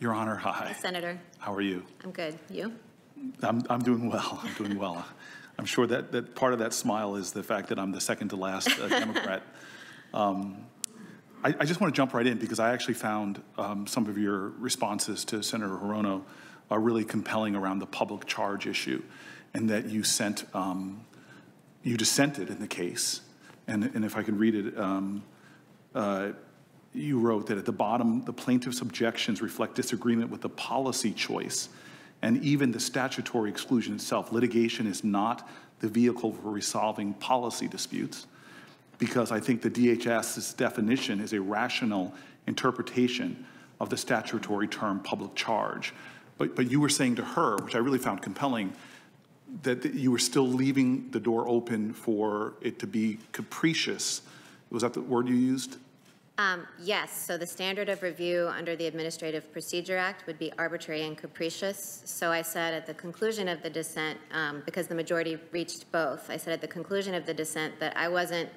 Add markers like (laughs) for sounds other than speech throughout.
Your Honor, hi. Senator, How are you? I'm good. You? I'm, I'm doing well. I'm doing well. (laughs) I'm sure that, that part of that smile is the fact that I'm the second to last uh, Democrat. (laughs) Um, I, I just want to jump right in because I actually found um, some of your responses to Senator Hirono are really compelling around the public charge issue and that you sent, um, you dissented in the case. And, and if I could read it, um, uh, you wrote that at the bottom, the plaintiff's objections reflect disagreement with the policy choice and even the statutory exclusion itself. Litigation is not the vehicle for resolving policy disputes because I think the DHS's definition is a rational interpretation of the statutory term public charge. But, but you were saying to her, which I really found compelling, that that you were still leaving the door open for it to be capricious. Was that the word you used? Um, Yes, so the standard of review under the Administrative Procedure Act would be arbitrary and capricious. So I said at the conclusion of the dissent, um, because the majority reached both, I said at the conclusion of the dissent that I wasn't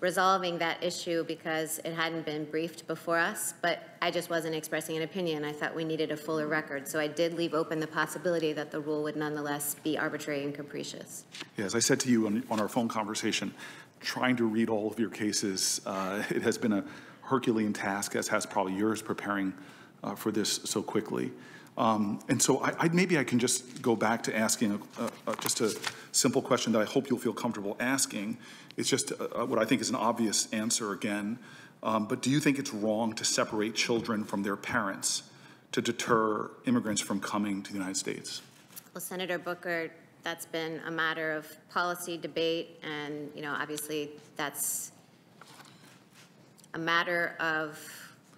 resolving that issue because it hadn't been briefed before us, but I just wasn't expressing an opinion. I thought we needed a fuller record. So I did leave open the possibility that the rule would nonetheless be arbitrary and capricious. Yeah, as I said to you on, on our phone conversation, trying to read all of your cases, uh, (laughs) it has been a Herculean task, as has probably yours, preparing uh, for this so quickly. Um, and so I, I, maybe I can just go back to asking a, a, a, just a simple question that I hope you'll feel comfortable asking. It's just uh, what I think is an obvious answer again. Um, but do you think it's wrong to separate children from their parents to deter immigrants from coming to the United States? Well, Senator Booker, that's been a matter of policy debate, and, you know, obviously, that's a matter of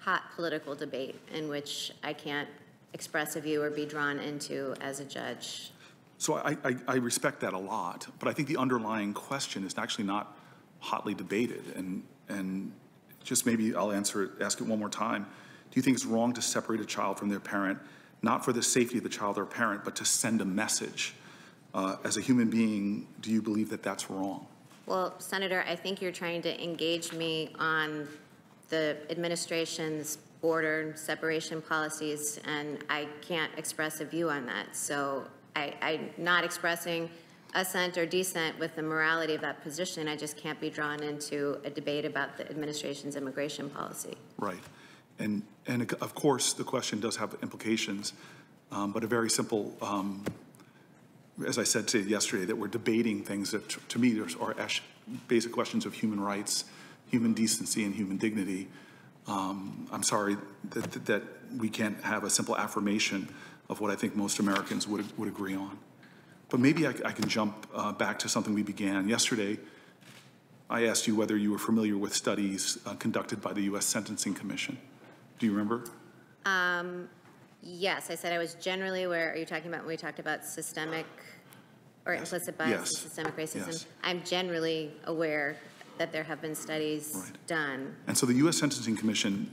hot political debate in which I can't express a view or be drawn into as a judge. So I, I, I respect that a lot, but I think the underlying question is actually not hotly debated, and, and just maybe I'll answer it, ask it one more time. Do you think it's wrong to separate a child from their parent, not for the safety of the child or parent, but to send a message? Uh, as a human being, do you believe that that's wrong? Well, Senator, I think you're trying to engage me on the administration's border separation policies, and I can't express a view on that. So I, I'm not expressing assent or dissent with the morality of that position. I just can't be drawn into a debate about the administration's immigration policy. Right. And, and of course, the question does have implications, um, but a very simple, um, as I said to you yesterday, that we're debating things that, to me, are basic questions of human rights, human decency, and human dignity. Um, I'm sorry that, that, that, we can't have a simple affirmation of what I think most Americans would, would agree on. But maybe I, I can jump uh, back to something we began yesterday. I asked you whether you were familiar with studies uh, conducted by the U.S. Sentencing Commission. Do you remember? Um, yes, I said I was generally aware. Are you talking about when we talked about systemic or yes. implicit bias yes. and systemic racism? Yes. I'm generally aware that there have been studies right. done. And so the U.S. Sentencing Commission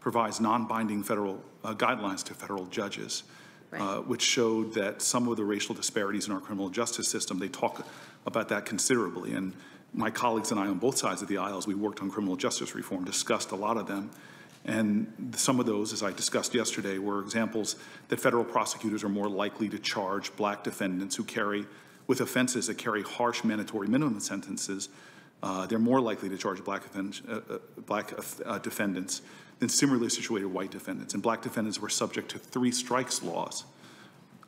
provides non-binding federal uh, guidelines to federal judges, right. uh, which showed that some of the racial disparities in our criminal justice system, they talk about that considerably. And my colleagues and I on both sides of the aisle, as we worked on criminal justice reform, discussed a lot of them. And some of those, as I discussed yesterday, were examples that federal prosecutors are more likely to charge black defendants who carry with offenses that carry harsh mandatory minimum sentences uh, they're more likely to charge black, offend, uh, uh, black uh, defendants than similarly situated white defendants. And black defendants were subject to three strikes laws,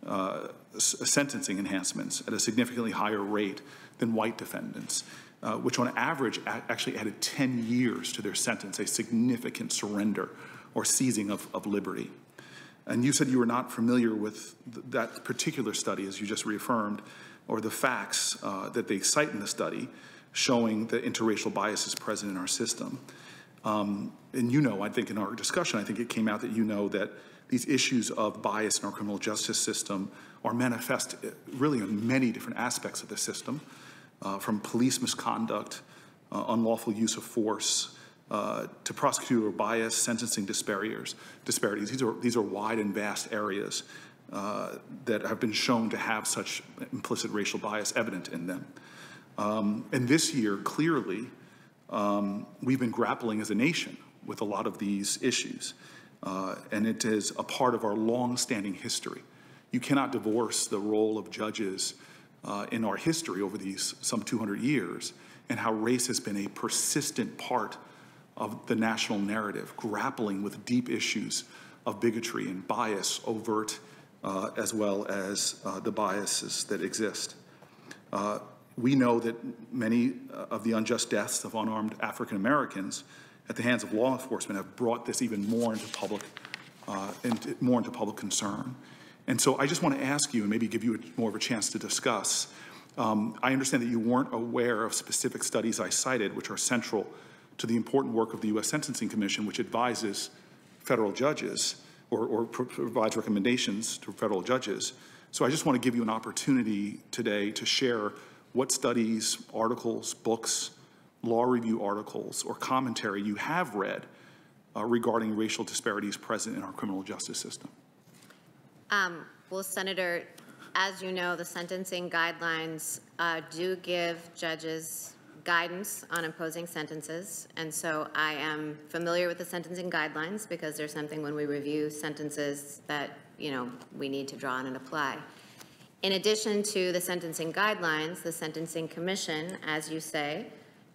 uh, sentencing enhancements at a significantly higher rate than white defendants, uh, which on average actually added 10 years to their sentence, a significant surrender or seizing of, of liberty. And you said you were not familiar with th that particular study, as you just reaffirmed, or the facts that they cite in the study showing that interracial bias is present in our system. Um, and you know, I think in our discussion, I think it came out that you know that these issues of bias in our criminal justice system are manifest uh, really in many different aspects of the system, uh, from police misconduct, uh, unlawful use of force, uh, to prosecutor bias, sentencing disparities. disparities. These, are, these are wide and vast areas uh, that have been shown to have such implicit racial bias evident in them. Um, and this year, clearly, um, we've been grappling as a nation with a lot of these issues. uh, and it is a part of our long-standing history. You cannot divorce the role of judges uh, in our history over these some 200 years and how race has been a persistent part of the national narrative, grappling with deep issues of bigotry and bias, overt uh, as well as uh, the biases that exist. We know that many uh, of the unjust deaths of unarmed African Americans at the hands of law enforcement have brought this even more into public, uh, into, more into public concern. And so I just want to ask you, and maybe give you a, more of a chance to discuss. Um, I understand that you weren't aware of specific studies I cited, which are central to the important work of the U.S. Sentencing Commission, which advises federal judges or, or pro- provides recommendations to federal judges. So I just want to give you an opportunity today to share what studies, articles, books, law review articles, or commentary you have read uh, regarding racial disparities present in our criminal justice system. Um, Well, Senator, as you know, the sentencing guidelines uh, do give judges guidance on imposing sentences, and so I am familiar with the sentencing guidelines because there's something when we review sentences that, you know, we need to draw on and apply. In addition to the sentencing guidelines, the Sentencing Commission, as you say,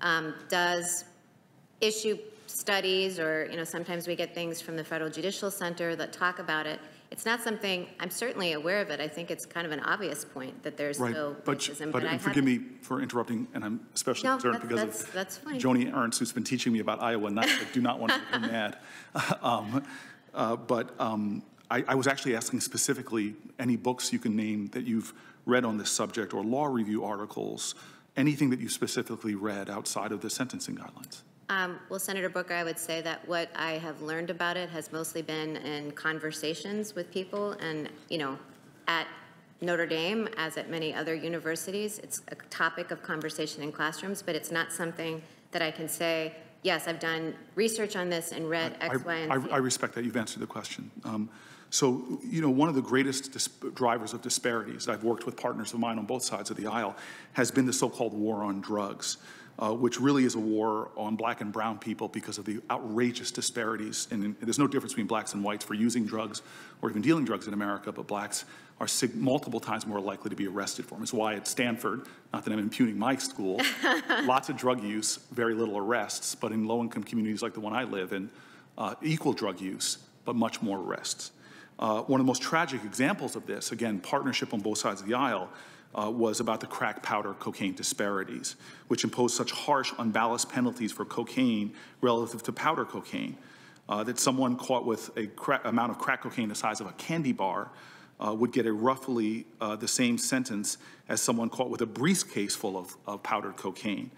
um, does issue studies, or, you know, sometimes we get things from the Federal Judicial Center that talk about it. It's not something, I'm certainly aware of it. I think it's kind of an obvious point that there's Right, still but, racism, but but I forgive me for interrupting, and I'm especially No, concerned that's- because that's- of that's. Joni Ernst, who's been teaching me about Iowa, and I do not want to her (laughs) mad. (laughs) Um, uh, But um, I, I was actually asking specifically, any books you can name that you've read on this subject, or law review articles, anything that you specifically read outside of the sentencing guidelines? Um, Well, Senator Booker, I would say that what I have learned about it has mostly been in conversations with people and, you know, at Notre Dame, as at many other universities, it's a topic of conversation in classrooms, but it's not something that I can say, yes, I've done research on this and read X, Y, I- and Z. I respect that. You've answered the question. Um, So, you know, one of the greatest drivers of disparities, I've worked with partners of mine on both sides of the aisle, has been the so-called war on drugs, uh, which really is a war on black and brown people because of the outrageous disparities. And there's no difference between blacks and whites for using drugs or even dealing drugs in America, but blacks are multiple times more likely to be arrested for them. It's why at Stanford, not that I'm impugning my school, (laughs) lots of drug use, very little arrests, but in low-income communities like the one I live in, uh, equal drug use, but much more arrests. Uh, one of the most tragic examples of this, again, partnership on both sides of the aisle, uh, was about the crack powder cocaine disparities, which imposed such harsh, unbalanced penalties for cocaine relative to powder cocaine, uh, that someone caught with a amount of crack cocaine the size of a candy bar uh, would get a roughly uh, the same sentence as someone caught with a briefcase full of, of powdered cocaine.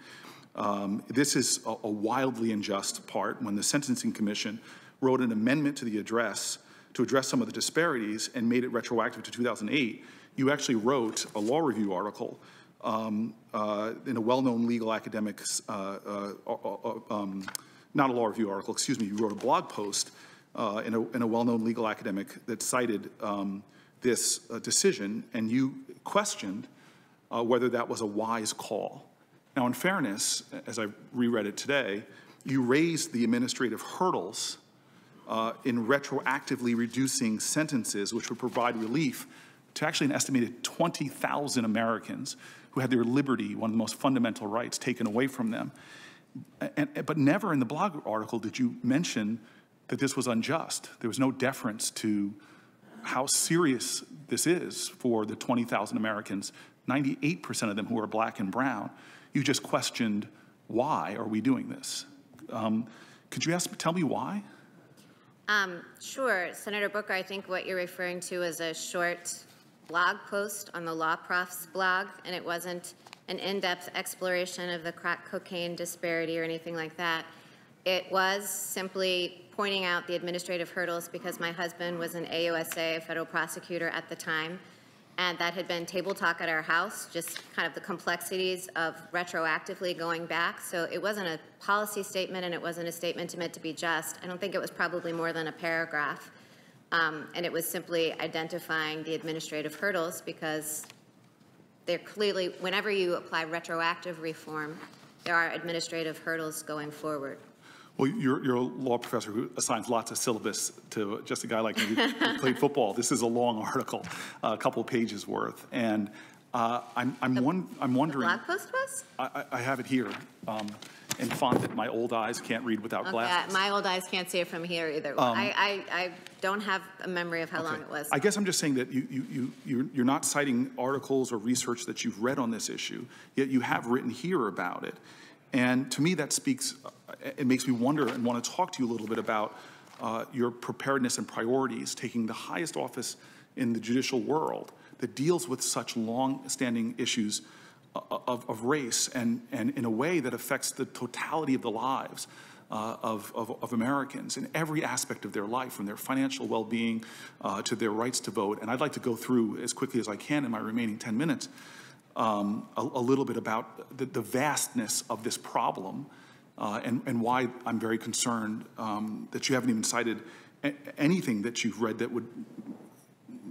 Um, This is a a wildly unjust part. When the Sentencing Commission wrote an amendment to the address to address some of the disparities and made it retroactive to 2008, you actually wrote a law review article um, uh, in a well-known legal academic, uh, uh, uh, uh, um, not a law review article, excuse me, you wrote a blog post uh, in a, in a well-known legal academic that cited um, this decision, and you questioned whether that was a wise call. Now, in fairness, as I reread it today, you raised the administrative hurdles uh, in retroactively reducing sentences, which would provide relief to actually an estimated 20,000 Americans who had their liberty, one of the most fundamental rights, taken away from them. And, but never in the blog article did you mention that this was unjust. There was no deference to how serious this is for the 20,000 Americans, 98% of them who are black and brown. You just questioned, why are we doing this? Um, could you ask, tell me why? Um, Sure, Senator Booker, I think what you're referring to is a short blog post on the Law Prof's blog, and it wasn't an in-depth exploration of the crack cocaine disparity or anything like that. It was simply pointing out the administrative hurdles because my husband was an AUSA, federal prosecutor at the time, and that had been table talk at our house, just kind of the complexities of retroactively going back. So it wasn't a policy statement and it wasn't a statement meant to be just. I don't think it was probably more than a paragraph. Um, and it was simply identifying the administrative hurdles because they're clearly, whenever you apply retroactive reform, there are administrative hurdles going forward. Well, you're, you're a law professor who assigns lots of syllabus to just a guy like me who played (laughs) football. This is a long article, a couple pages worth. And uh, I'm, I'm one, I'm wondering, Blog post was? I, I- have it here um, in font that my old eyes can't read without Okay, glasses. my old eyes can't see it from here either. I, I, I don't have a memory of how long it was. I guess I'm just saying that you, you, you, you're, you're not citing articles or research that you've read on this issue, yet you have written here about it. And to me, that speaks, it makes me wonder and want to talk to you a little bit about uh, your preparedness and priorities, taking the highest office in the judicial world that deals with such long-standing issues uh, of, of race and, and in a way that affects the totality of the lives uh, of, of, of Americans in every aspect of their life, from their financial well-being uh, to their rights to vote. And I'd like to go through as quickly as I can in my remaining 10 minutes um, a, a little bit about the, the vastness of this problem uh, and, and why I'm very concerned um, that you haven't even cited a- anything that you've read that would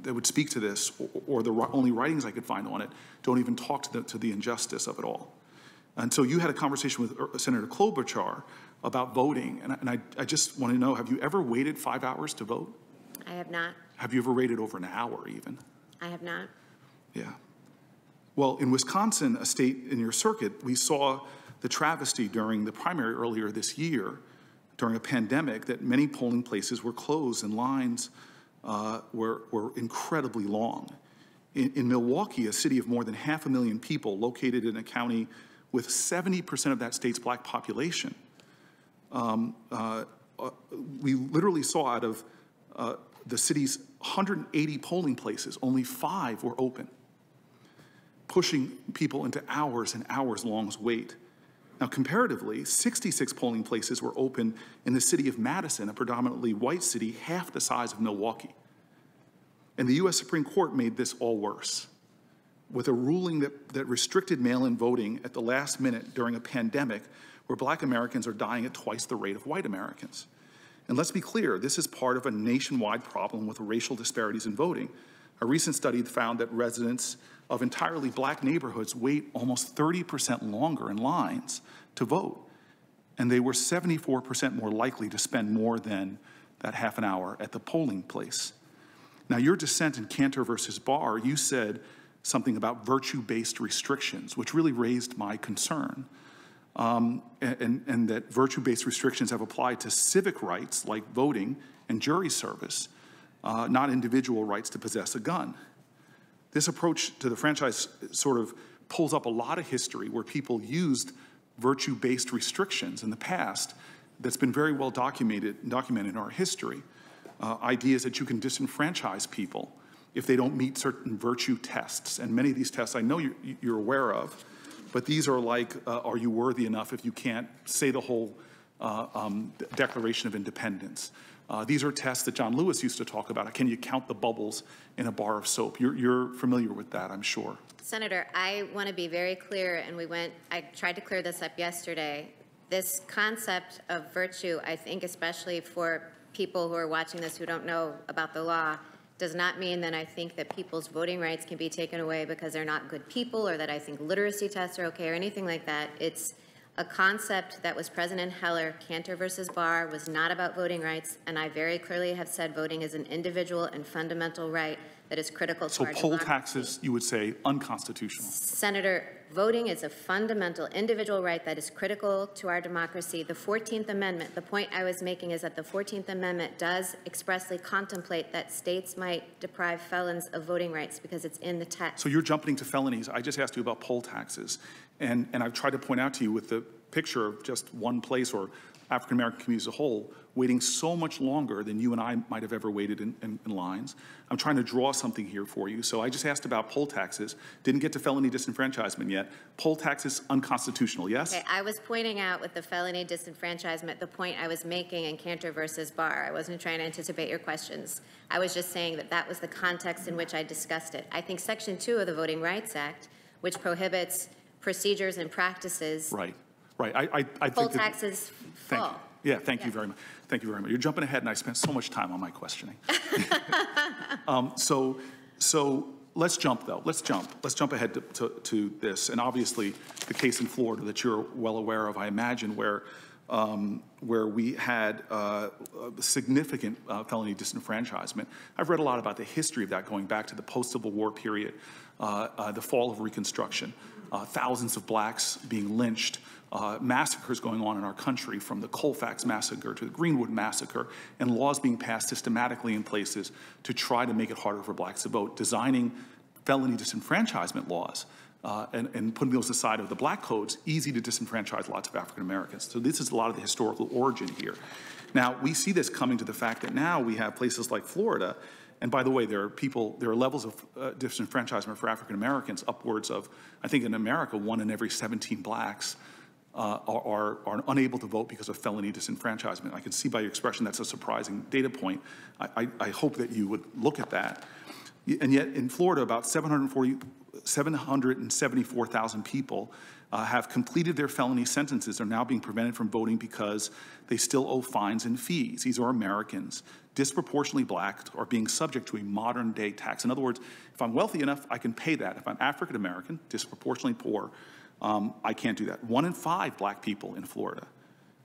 that would speak to this, or, or the ri- only writings I could find on it don't even talk to the, to the injustice of it all. And so you had a conversation with uh, Senator Klobuchar about voting, and I, and I, I just want to know, have you ever waited five hours to vote? I have not. Have you ever waited over an hour even? I have not. Yeah. Well, in Wisconsin, a state in your circuit, we saw the travesty during the primary earlier this year, during a pandemic, that many polling places were closed and lines uh, were, were incredibly long. In, in Milwaukee, a city of more than half a million people, located in a county with 70% of that state's black population, um, uh, uh, we literally saw out of uh, the city's 180 polling places, only five were open pushing people into hours and hours long wait. Now, comparatively, 66 polling places were open in the city of Madison, a predominantly white city, half the size of Milwaukee. And the U.S. Supreme Court made this all worse with a ruling that, that restricted mail in voting at the last minute during a pandemic where black Americans are dying at twice the rate of white Americans. And let's be clear, this is part of a nationwide problem with racial disparities in voting. A recent study found that residents of entirely black neighborhoods wait almost 30% longer in lines to vote. And they were 74% more likely to spend more than that half an hour at the polling place. Now, your dissent in Kanter versus Barr, you said something about virtue based restrictions, which really raised my concern. Um, and, and that virtue based restrictions have applied to civic rights like voting and jury service, uh, not individual rights to possess a gun. This approach to the franchise sort of pulls up a lot of history where people used virtue based restrictions in the past that's been very well documented, documented in our history. Uh, ideas that you can disenfranchise people if they don't meet certain virtue tests. And many of these tests I know you're, you're aware of, but these are like uh, are you worthy enough if you can't say the whole uh, um, Declaration of Independence? Uh, these are tests that John Lewis used to talk about. Can you count the bubbles in a bar of soap? You're, you're familiar with that, I'm sure. Senator, I want to be very clear, and we went, I tried to clear this up yesterday. This concept of virtue, I think especially for people who are watching this who don't know about the law, does not mean that I think that people's voting rights can be taken away because they're not good people or that I think literacy tests are okay or anything like that. It's a concept that was present in Heller, Kanter versus Barr, was not about voting rights, and I very clearly have said voting is an individual and fundamental right that is critical to our So poll democracy. taxes, you would say, unconstitutional. Senator, voting is a fundamental individual right that is critical to our democracy. The 14th Amendment, the point I was making is that the 14th Amendment does expressly contemplate that states might deprive felons of voting rights because it's in the text. So you're jumping to felonies. I just asked you about poll taxes. And, and I've tried to point out to you with the picture of just one place or African American community as a whole, waiting so much longer than you and I might have ever waited in, in, in lines. I'm trying to draw something here for you. So I just asked about poll taxes. Didn't get to felony disenfranchisement yet. Poll taxes unconstitutional, yes? Okay, I was pointing out with the felony disenfranchisement, the point I was making in Kanter versus Barr. I wasn't trying to anticipate your questions. I was just saying that that was the context in which I discussed it. I think Section 2 of the Voting Rights Act, which prohibits procedures and practices, Right, right. I, I, I poll think that- taxes Thank full. you. Yeah, thank you very much. Thank you very much. You're jumping ahead, and I spent so much time on my questioning. (laughs) um, so, so let's jump though. Let's jump. Let's jump ahead to, to, to this, and obviously the case in Florida that you're well aware of, I imagine, where um, where we had uh, significant uh, felony disenfranchisement. I've read a lot about the history of that going back to the post-Civil War period, uh, uh the fall of Reconstruction, uh, thousands of blacks being lynched, uh, massacres going on in our country from the Colfax massacre to the Greenwood massacre, and laws being passed systematically in places to try to make it harder for blacks to vote, designing felony disenfranchisement laws uh, and, and, putting those aside of the black codes, easy to disenfranchise lots of African Americans. So this is a lot of the historical origin here. Now, we see this coming to the fact that now we have places like Florida, and by the way, there are people, there are levels of uh, disenfranchisement for African Americans, upwards of, I think in America, one in every 17 blacks uh, are, are, unable to vote because of felony disenfranchisement. I can see by your expression that's a surprising data point. I, I, I hope that you would look at that. And yet in Florida, about 774,000 people uh, have completed their felony sentences, are now being prevented from voting because they still owe fines and fees. These are Americans, disproportionately black, are being subject to a modern day tax. In other words, if I'm wealthy enough, I can pay that. If I'm African American, disproportionately poor, um, I can't do that. One in five black people in Florida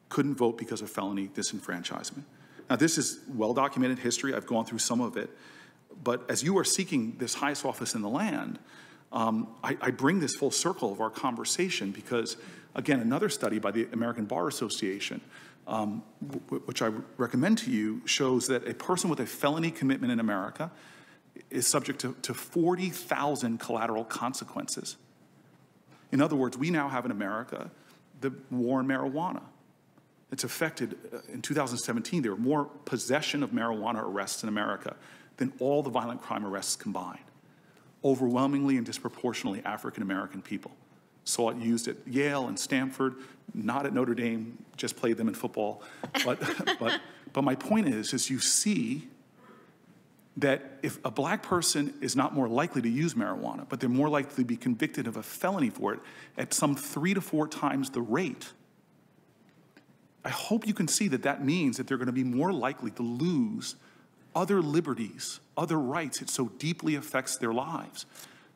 couldn't vote because of felony disenfranchisement. Now, this is well documented history. I've gone through some of it. But as you are seeking this highest office in the land, um, I, I, bring this full circle of our conversation because, again, another study by the American Bar Association, um, which I recommend to you, shows that a person with a felony commitment in America is subject to, to 40,000 collateral consequences. In other words, we now have in America the war on marijuana. It's affected, uh, in 2017, there were more possession of marijuana arrests in America than all the violent crime arrests combined overwhelmingly and disproportionately African American people. Saw it used at Yale and Stanford, not at Notre Dame, just played them in football. But, (laughs) but, but my point is, is you see that if a black person is not more likely to use marijuana, but they're more likely to be convicted of a felony for it at some three to four times the rate, I hope you can see that that means that they're going to be more likely to lose other liberties, other rights. It so deeply affects their lives,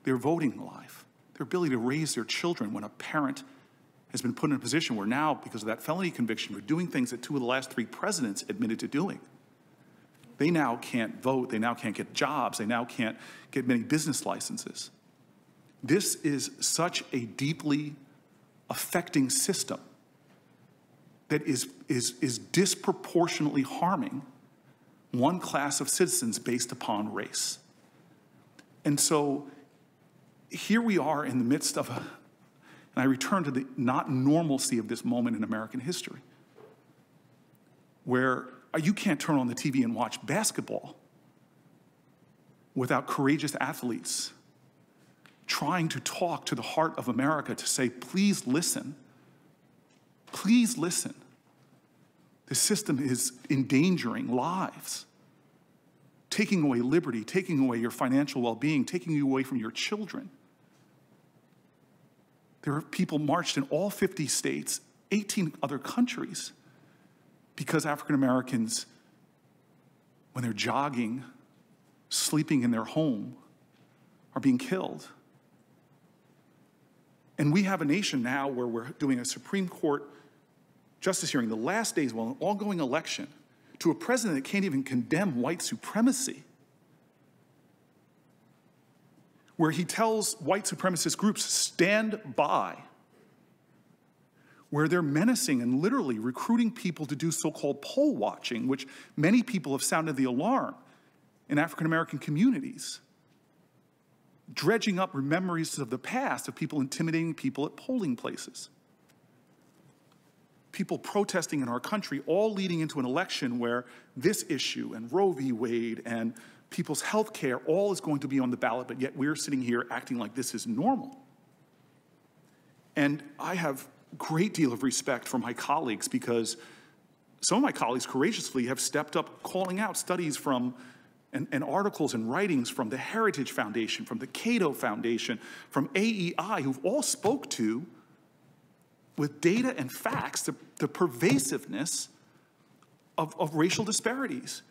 their voting life, their ability to raise their children when a parent has been put in a position where now, because of that felony conviction, for doing things that two of the last three presidents admitted to doing. They now can't vote, they now can't get jobs, they now can't get many business licenses. This is such a deeply affecting system that is, is, is disproportionately harming one class of citizens based upon race. And so here we are in the midst of a, and I return to the not normalcy of this moment in American history, where Uh, you can't turn on the TV and watch basketball without courageous athletes trying to talk to the heart of America to say, please listen. Please listen. The system is endangering lives, taking away liberty, taking away your financial well being, taking you away from your children. There are people marched in all 50 states, 18 other countries, because African Americans, when they're jogging, sleeping in their home, are being killed. And we have a nation now where we're doing a Supreme Court justice hearing, the last days of an ongoing election, to a president that can't even condemn white supremacy, where he tells white supremacist groups, stand by, where they're menacing and literally recruiting people to do so called poll watching, which many people have sounded the alarm in African American communities, dredging up memories of the past of people intimidating people at polling places people protesting in our country, all leading into an election where this issue and Roe v. Wade and people's health care all is going to be on the ballot, but yet we're sitting here acting like this is normal. And I have great deal of respect for my colleagues because some of my colleagues courageously have stepped up calling out studies from and, and, articles and writings from the Heritage Foundation, from the Cato Foundation, from AEI, who've all spoke to with data and facts the, the pervasiveness of, of racial disparities.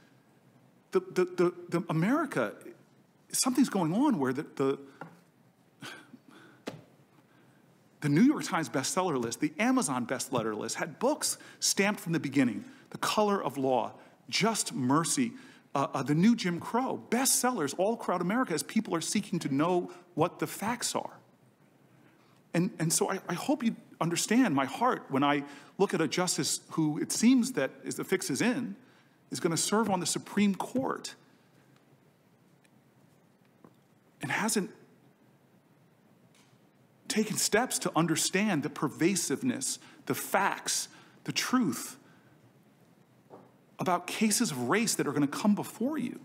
The, the, the, the America, something's going on where the, the the New York Times bestseller list, the Amazon bestseller list had books stamped from the beginning The Color of Law, Just Mercy, uh, uh, The New Jim Crow, bestsellers all throughout America as people are seeking to know what the facts are. And, and so I, I hope you understand my heart when I look at a justice who it seems that is the fix is in, is going to serve on the Supreme Court and hasn't taken steps to understand the pervasiveness, the facts, the truth about cases of race that are going to come before you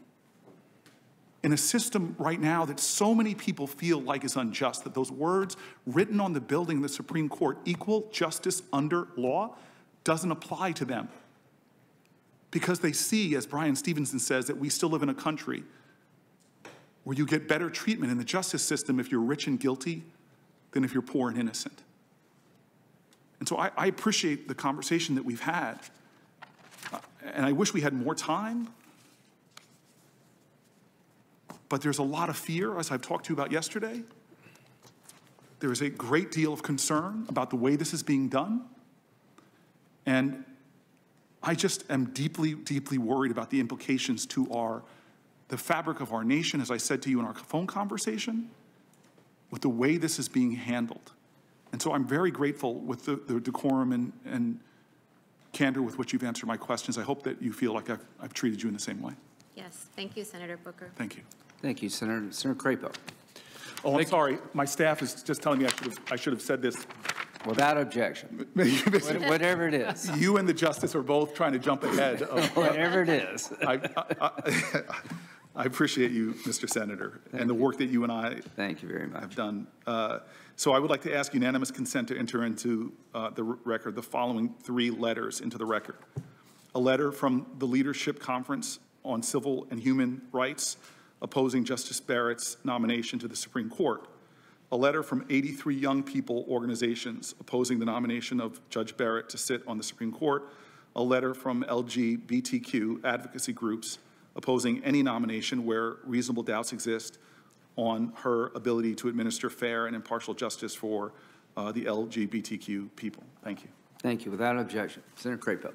in a system right now that so many people feel like is unjust, that those words written on the building of the Supreme Court, equal justice under law, doesn't apply to them. Because they see, as Bryan Stevenson says, that we still live in a country where you get better treatment in the justice system if you're rich and guilty than if you're poor and innocent. And so I, I appreciate the conversation that we've had. Uh, and I wish we had more time. But there's a lot of fear, as I've talked to you about yesterday. There is a great deal of concern about the way this is being done. And I just am deeply, deeply worried about the implications to our, the fabric of our nation, as I said to you in our phone conversation, with the way this is being handled. And so I'm very grateful with the, the decorum and, and candor with which you've answered my questions. I hope that you feel like I've, I've treated you in the same way. Yes, thank you, Senator Booker. Thank you. Thank you, Senator. Senator Crapo. Oh, I'm sorry. My staff is just telling me I should have, I should have said this. Without objection, (laughs) whatever it is, You and the justice are both trying to jump ahead of (laughs) whatever it is. (laughs) I, I- I- I appreciate you, Mr. Senator, and the work that you and I Thank you very much. have done. Uh, So I would like to ask unanimous consent to enter into uh, the record the following three letters into the record. A letter from the Leadership Conference on Civil and Human Rights opposing Justice Barrett's nomination to the Supreme Court. A letter from 83 young people organizations opposing the nomination of Judge Barrett to sit on the Supreme Court. A letter from LGBTQ advocacy groups opposing any nomination where reasonable doubts exist on her ability to administer fair and impartial justice for uh, the LGBTQ people. Thank you. Thank you. Without objection. Senator Crapo.